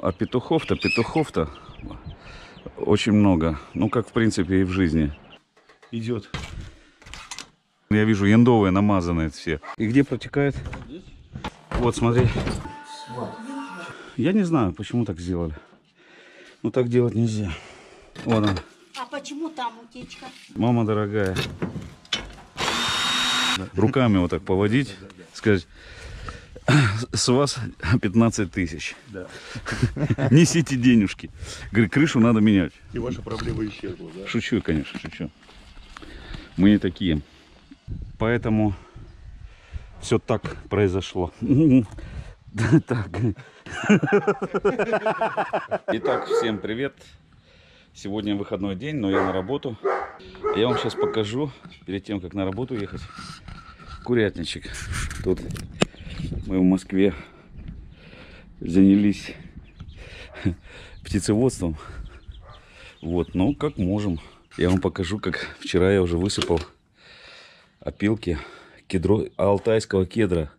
А петухов-то, петухов-то очень много. Ну, как в принципе и в жизни. Идет. Я вижу яндовые намазанные все. И где протекает? Вот, смотри. Я не знаю, почему так сделали. Ну, так делать нельзя. Вот он. А почему там утечка? Мама дорогая. Руками вот так поводить, сказать, с вас 15 тысяч. Да. Несите денежки. Говорит, крышу надо менять. И ваша проблема исчезла, да? Шучу, конечно, шучу. Мы не такие. Поэтому все так произошло. Так. Итак, всем привет. Сегодня выходной день, но я на работу. Я вам сейчас покажу, перед тем, как на работу ехать, курятничек. Тут мы в Москве занялись птицеводством. Вот, ну, как можем. Я вам покажу, как вчера я уже высыпал опилки кедро, алтайского кедра.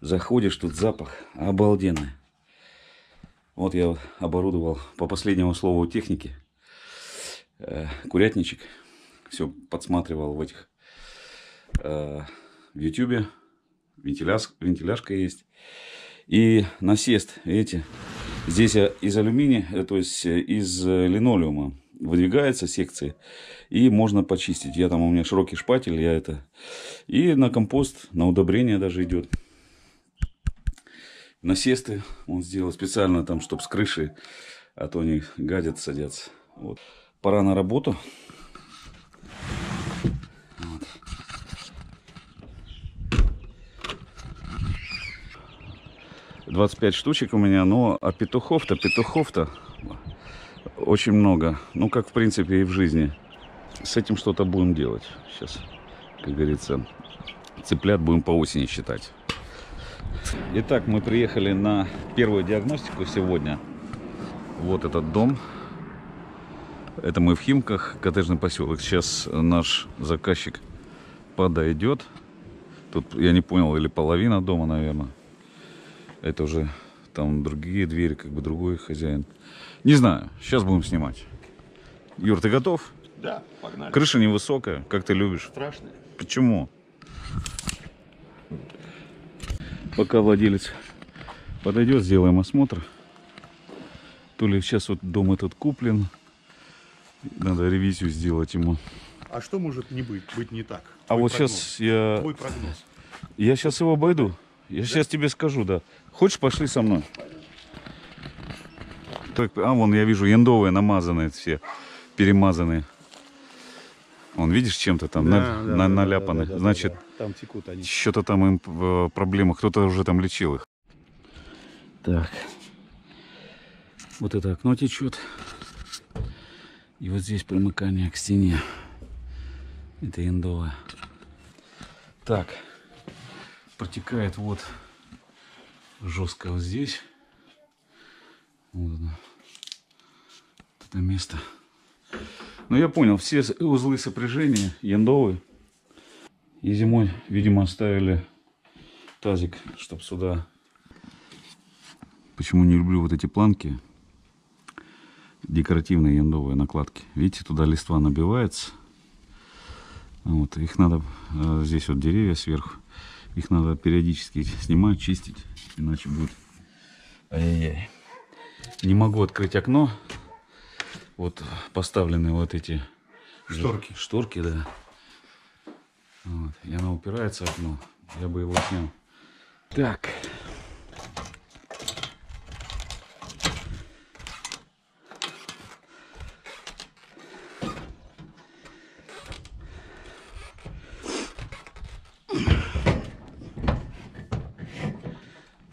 Заходишь, тут запах обалденный. Вот я оборудовал по последнему слову техники э, курятничек. Все подсматривал в этих э, в ютюбе. Вентиляж, вентиляшка есть. И насест, видите, здесь из алюминия, э, то есть из линолеума выдвигается секции и можно почистить. Я там у меня широкий шпатель, я это и на компост, на удобрение даже идет. Насесты он сделал специально там, чтобы с крыши, а то они гадят, садятся. Вот. Пора на работу. 25 штучек у меня, но а петухов-то, петухов-то очень много. Ну, как, в принципе, и в жизни. С этим что-то будем делать. Сейчас, как говорится, цыплят будем по осени считать. Итак, мы приехали на первую диагностику сегодня. Вот этот дом. Это мы в Химках, коттеджный поселок. Сейчас наш заказчик подойдет. Тут, я не понял, или половина дома, наверное. Это уже там другие двери, как бы другой хозяин. Не знаю, сейчас будем снимать. Юр, ты готов? Да, погнали. Крыша невысокая, как ты любишь. Страшно. Почему? Пока владелец подойдет, сделаем осмотр. То ли сейчас вот дом этот куплен. Надо ревизию сделать ему. А что может не быть, быть не так? А Твой вот прогноз. сейчас я... Твой прогноз. Я сейчас его обойду. Я сейчас тебе скажу, да. Хочешь, пошли со мной? Так, а, вон я вижу, яндовые намазанные все, перемазанные. Вон, видишь, чем-то там на- на- наляпаны. Значит, Там текут они. что-то там им э, проблема, кто-то уже там лечил их. Так. Вот это окно течет. И вот здесь примыкание к стене. Это яндовая. Так. Протекает вот жестко вот здесь. Вот оно. Вот это место. Ну, я понял, все узлы сопряжения яндовые. И зимой, видимо, оставили тазик, чтобы сюда... Почему не люблю вот эти планки? Декоративные яндовые накладки. Видите, туда листва набивается. Вот, их надо, э, здесь вот деревья сверху, их надо периодически снимать, чистить, иначе будет... Ай-яй-яй. Не могу открыть окно. Вот поставлены вот эти Шторки. Шторки, да. Вот. И она упирается окно. Я бы его снял. Так.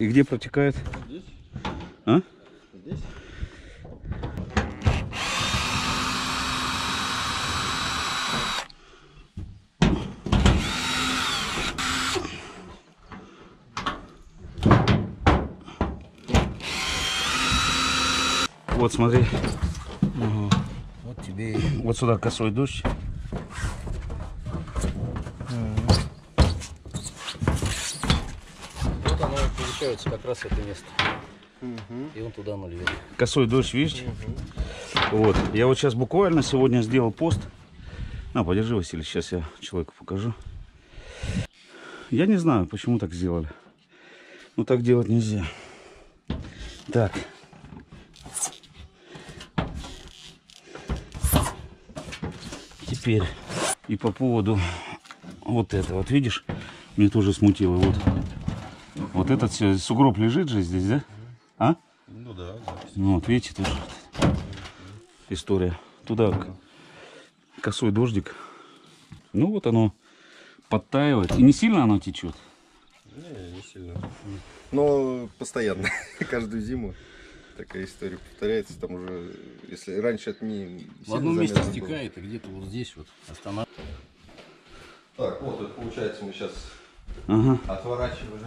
И где протекает? Здесь? А? Здесь? Вот смотри. Вот тебе Вот сюда косой дождь. вот оно и получается как раз это место. и он туда нальет. Косой дождь, видите? Вот. Я вот сейчас буквально сегодня сделал пост. На, подержи, Василий, сейчас я человеку покажу. Я не знаю, почему так сделали. Ну, так делать нельзя. Так. Теперь и по поводу вот этого. Вот видишь, мне тоже смутило. Вот, вот этот всё- сугроб лежит же здесь, да? А? Ну да. Ну, вот видите, тоже история. Туда косой дождик. Ну вот оно подтаивает. И не сильно оно течет. Не, не сильно. Но постоянно, каждую зиму такая история повторяется. Там уже, если раньше это не В одном месте заметно было. стекает, и где-то вот здесь вот останавливается. Так, вот это получается мы сейчас Ага. отворачиваем.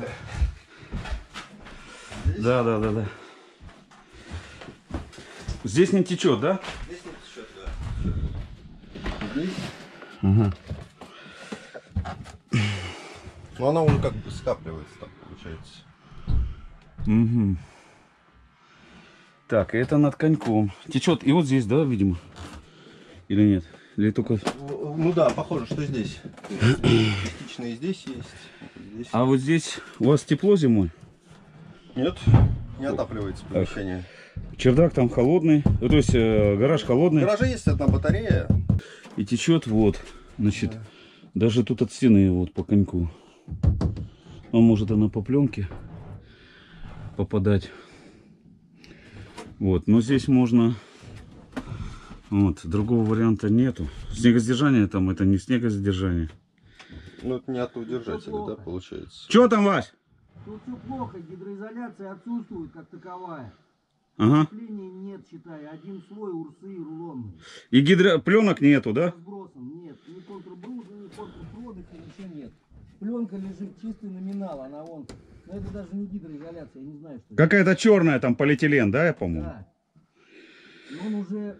Да, да, да, да. Здесь не течет, да? Здесь не течет, да. Здесь. Ага. Ну она уже как бы скапливается так получается. Угу. Так, это над коньком. Течет и вот здесь, да, видимо? Или нет? Или только... Ну да, похоже, что здесь. Частично и здесь есть. Здесь. А вот здесь у вас тепло зимой? Нет, не отапливается помещение. Чердак там холодный, ну, то есть э, гараж В холодный. гараже есть одна батарея. И течет вот, значит, даже тут от стены вот по коньку. Он может она по пленке попадать. Вот, но здесь можно, вот, другого варианта нету. Снегосдержание там, это не снегосдержание. Ну это не от удержателя, да, получается. Че там, Вась? Тут все плохо, гидроизоляция отсутствует как таковая. Ага. Отопления нет, считай, один слой урсы и рулонный. И гидро... пленок нету, да? Разбросом нет, ни контрбруза, ни контрпроводов, ничего нет. Пленка лежит чистый номинал, она вон. Но это даже не гидроизоляция, я не знаю, что. Какая-то черная там полиэтилен, да, я по-моему? Да. И он уже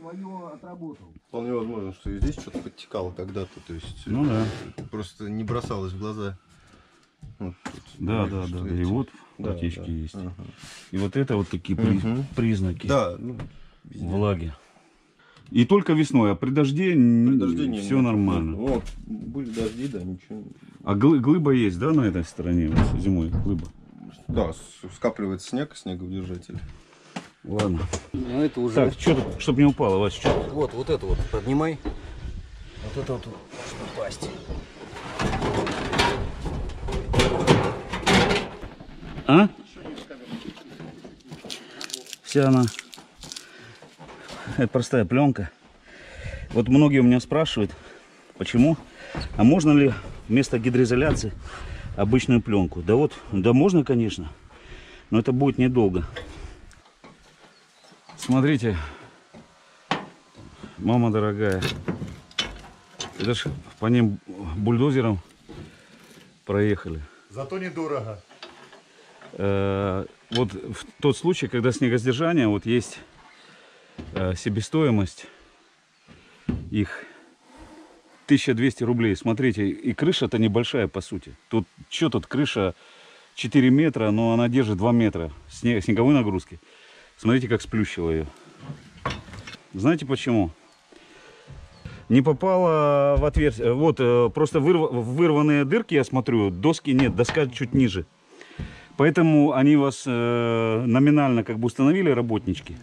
свое отработал. Вполне возможно, что и здесь что-то подтекало когда-то, то есть Ну да. просто не бросалось в глаза. Вот тут Да, да, да. И эти- вот Да, протечки да. есть. Ага. И вот это вот такие Мгм. признаки. Да, ну, влаги. И только весной, а при дожде, При дожде не- все не- нормально. Вот, были дожди, да, ничего. А глы- глыба есть, да, на этой стороне вот, зимой? Глыба. Да, с- скапливается снег, снеговдержатель. Ладно. Ну это уже... Так, что тут, чтобы не упало, Вась, что? Вот, вот это вот поднимай. Вот это вот должно упасть. А? Вся она. Это простая пленка. Вот многие у меня спрашивают, почему? А можно ли вместо гидроизоляции обычную пленку? Да вот, да можно, конечно, но это будет недолго. Смотрите, мама дорогая, это ж по ним бульдозером проехали. Зато недорого. Э, вот в тот случай, когда снегосдержание, вот есть э, себестоимость их 1200 рублей. Смотрите, и крыша-то небольшая по сути. Тут что тут крыша 4 метра, но она держит 2 метра снег, снеговой нагрузки. Смотрите, как сплющило ее. Знаете почему? Не попала в отверстие. Вот, э, просто вырва- вырванные дырки, я смотрю, доски нет, доска чуть ниже. Поэтому они вас э, номинально как бы установили, работнички,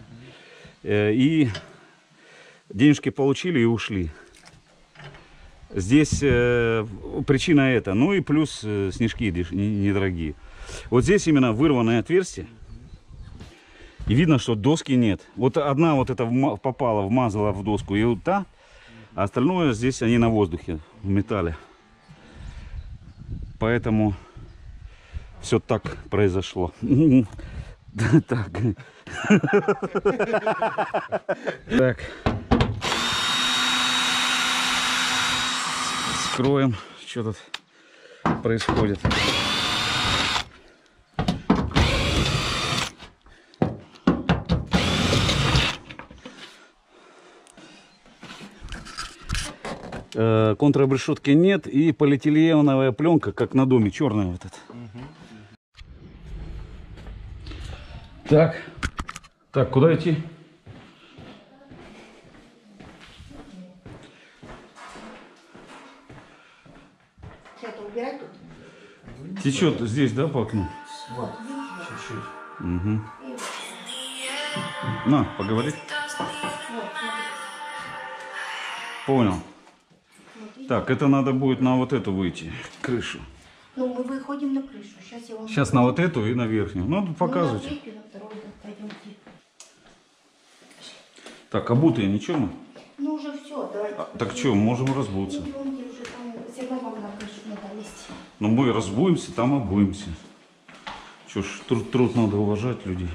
э, и денежки получили и ушли. Здесь э, причина это. Ну и плюс э, снежки недорогие. Вот здесь именно вырванное отверстие. И видно, что доски нет. Вот одна вот эта попала, вмазала в доску, и вот та, а остальное здесь они на воздухе, в металле. Поэтому все так произошло. Так. Так. Скроем, что тут происходит. Э, контрабрешетки нет и полиэтиленовая пленка, как на доме, черная вот эта. Так. Так, куда идти? Течет здесь, да, по окну? Вот, чуть-чуть. Угу. На, поговори. Понял. Так, это надо будет на вот эту выйти, крышу. Ну, мы выходим на крышу. Сейчас я вам... Сейчас на вот эту и на верхнюю. Ну, Ну, на третью, на вторую, пойдемте. Так, обутые ничего мы? Ну, уже все, давайте. А, так что, можем разбуться. Идемте уже там, все равно вам на крышу надо лезть. Ну, мы разбуемся, там обуемся. Что ж, труд, труд надо уважать людей.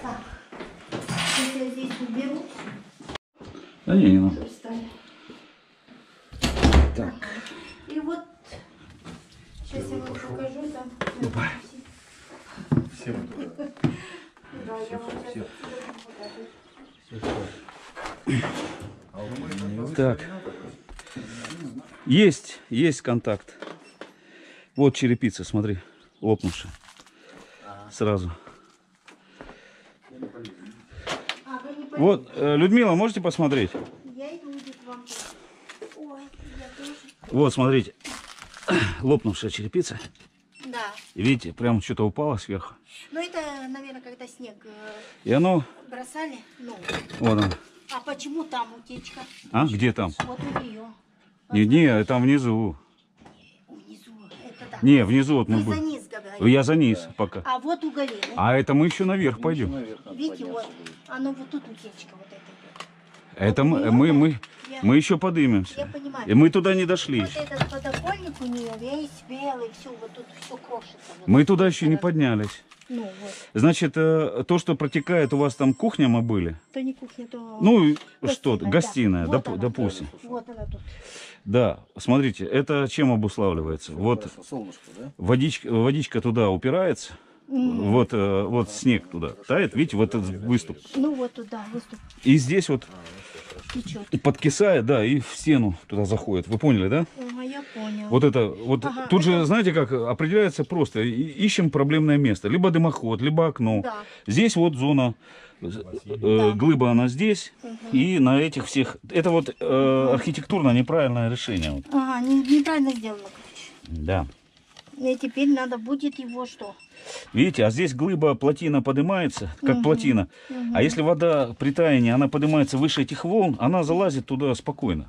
Так, сейчас я здесь уберу, Да не, не надо. чтобы встали. Так. И вот, сейчас я вам покажу там. Всем туда. Да, я вам сейчас покажу. Так. Есть, есть контакт. Вот черепица, смотри, лопнувшая. Сразу. А, вы не Вот, э, Людмила, можете посмотреть? Я иду будет вам. Ой, я тоже. Вот, смотрите. Лопнувшая черепица. Да. Видите, прям что-то упало сверху. Ну, это, наверное, когда снег э, И оно, бросали. Ну, вот оно. а почему там утечка? А, где там? Вот у нее. Не, не, там внизу. Внизу. Это да. Не, внизу вот мы за будем. Я за низ пока. А вот у Галины. А это мы еще наверх пойдем. Видите, вот. Оно вот тут утечка вот эта. Это мы, мы, мы, Я, мы еще я подымемся. понимаю. И мы туда не дошли Вот этот подоконник у нее весь белый, все, вот тут все крошится. Вот Мы туда вот еще не поднялись. Ну вот. Значит, э, то, что протекает у вас там кухня мы были. То не кухня, то... Ну, гостиная, что, да. гостиная, Вот доп- она. допустим. Вот она тут. Да, смотрите, это чем обуславливается? Вот Солнышко, да? водичка, водичка туда упирается, вот, э, вот снег туда тает, видите, вот этот выступ. Ну вот туда выступ И здесь вот течет. и подкисает, да, и в стену туда заходит. Вы поняли, да? Ага, я понял. Вот это, вот Ага, тут же, это- знаете как, определяется просто, ищем проблемное место, либо дымоход, либо окно. Да. Здесь вот зона, глыба она здесь, и на этих всех, это вот э, архитектурно неправильное решение. Вот. Ага, не- неправильно сделано, короче. Да. И теперь надо будет его что? Видите, а здесь глыба плотина поднимается, как плотина. А если вода при таянии, она поднимается выше этих волн, она залазит туда спокойно.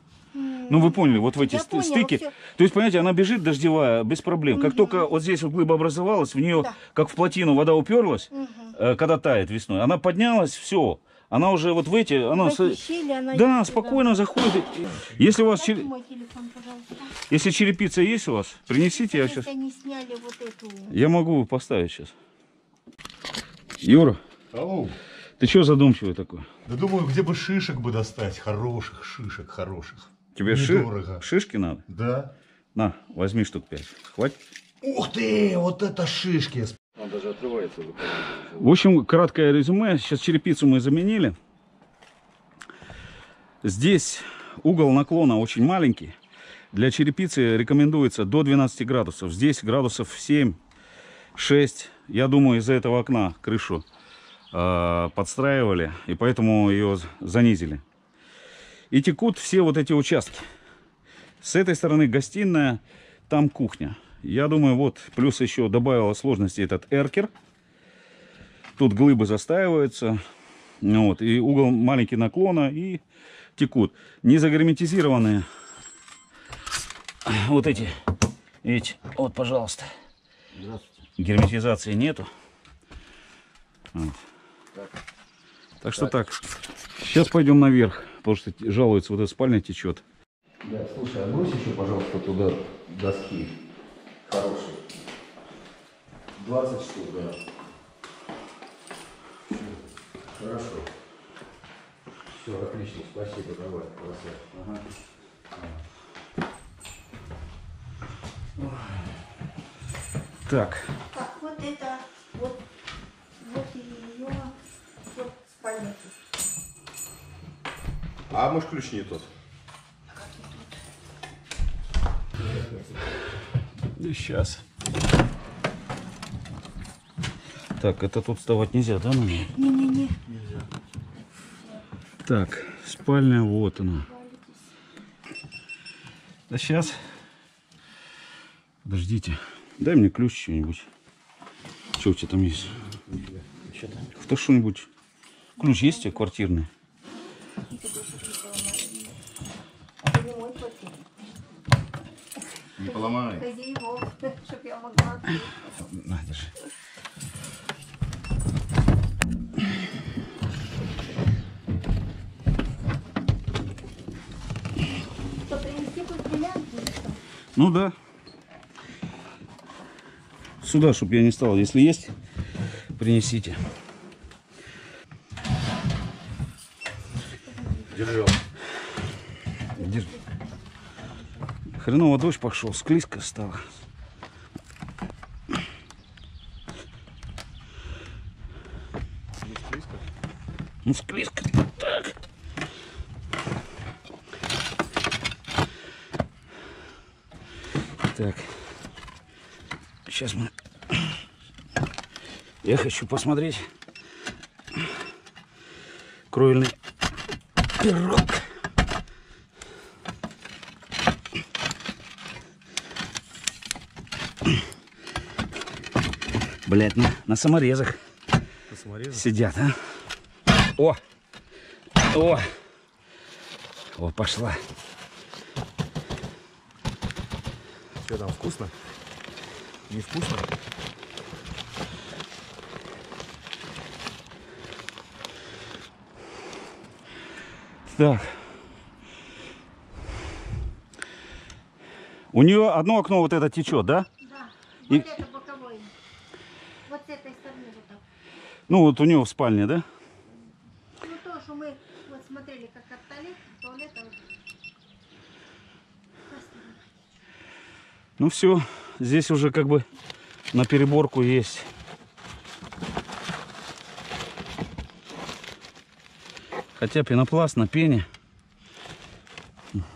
Ну, вы поняли, вот в эти Я ст- поняла, стыки. всё. То есть, понимаете, она бежит дождевая, без проблем. Как только вот здесь вот глыба образовалась, в нее, Да. как в плотину вода уперлась, э, когда тает весной, она поднялась, все. Она уже вот в эти, она... В эти щели она Да, идет спокойно заходит. Если у вас, чер- мой телефон, пожалуйста. если черепица есть у вас, принесите, я сейчас... они сняли вот эту... Я могу поставить сейчас. Юра, Ау. ты что задумчивый такой? Да думаю, где бы шишек бы достать, хороших шишек, хороших. Тебе ши- шишки надо? Да. На, возьми штук пять. Хватит? Ух ты, вот это шишки. Он даже отрывается. В общем, краткое резюме. Сейчас черепицу мы заменили. Здесь угол наклона очень маленький. Для черепицы рекомендуется до 12 градусов. Здесь градусов 7, 6. Я думаю, из-за этого окна крышу э, подстраивали, и поэтому ее занизили. И текут все вот эти участки. С этой стороны гостиная, там кухня. Я думаю, вот, плюс еще добавила сложности этот эркер. Тут глыбы застаиваются. Вот, и угол маленький наклона, и текут. Не загерметизированные вот эти, видите, вот, пожалуйста. Герметизации нету. Вот. Так что так. Сейчас пойдем наверх, потому что жалуется, вот эта спальня течет. Да, слушай, а брось еще, пожалуйста, туда доски хорошие. 20 штук, да. Хорошо. Все, отлично, спасибо, давай, красавчик. Ага. Так, Так, вот это, вот, вот ее, вот спальня. А может ключ не тот? Сейчас. Так, это тут вставать нельзя, да, на нее? Не-не-не. Так, спальня, вот она. Да сейчас. Подождите. Дай мне ключ что-нибудь. Что у тебя там есть? Да что-нибудь. Ключ есть у тебя квартирный? Это не мой квартир. Не поломай. Хозяевов, чтоб я могла. На, держи. Что, принести хоть бриллианты? Ну да. Сюда, чтобы я не стал. Если есть, принесите. Держал. Держи. Хреново дождь пошел, склизко стало. Ну, склизко. Так. Так. Сейчас мы... Я хочу посмотреть кровельный пирог. Блять, на, на саморезах сидят, а? О! О! О, пошла. Что там, вкусно? Не вкусно? Так. У нее одно окно вот это течет, да? И- Вот это боковой. Вот с этой стороны вот так. Ну вот у нее в спальне, да? Ну то, что мы вот смотрели, как от туалет, туалета вот. Ну все, здесь уже как бы на переборку есть. Хотя пенопласт на пене.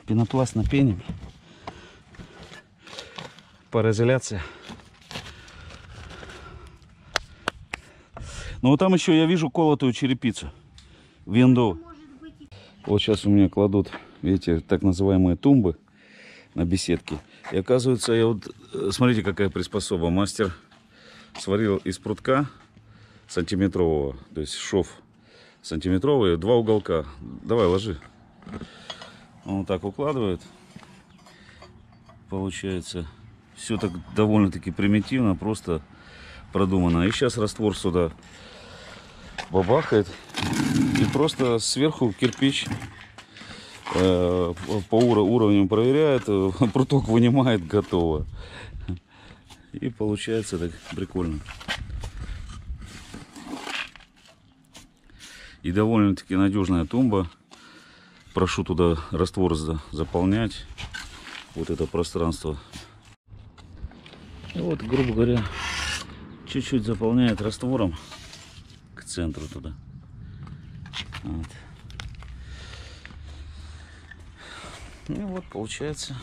Пенопласт на пене. Пароизоляция. Ну вот там еще я вижу колотую черепицу. И Вот сейчас у меня кладут, видите, так называемые тумбы на беседке. И оказывается, я вот, э, смотрите, какая приспособа. Мастер сварил из прутка сантиметрового, то есть шов сантиметровый, два уголка. Давай, ложи. Он так укладывает. Получается, все так довольно-таки примитивно, просто продумано. И сейчас раствор сюда бабахает. И просто сверху кирпич э, по уро- уровню проверяет, э, пруток вынимает, готово. И получается так прикольно. И довольно-таки надежная тумба. Прошу туда раствор за- заполнять. Вот это пространство. Вот, грубо говоря, чуть-чуть заполняет раствором к центру туда. Вот. И вот получается.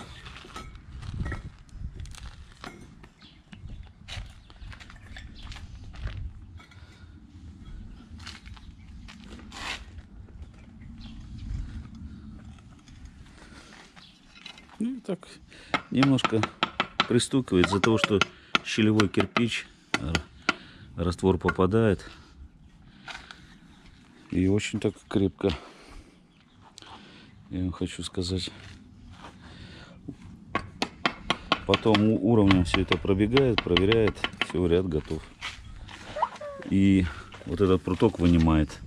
Ну и так немножко пристукивает из-за того, что щелевой кирпич, раствор попадает. И очень так крепко. Я вам хочу сказать. Потом уровнем все это пробегает, проверяет. Все, ряд готов. И вот этот пруток вынимает.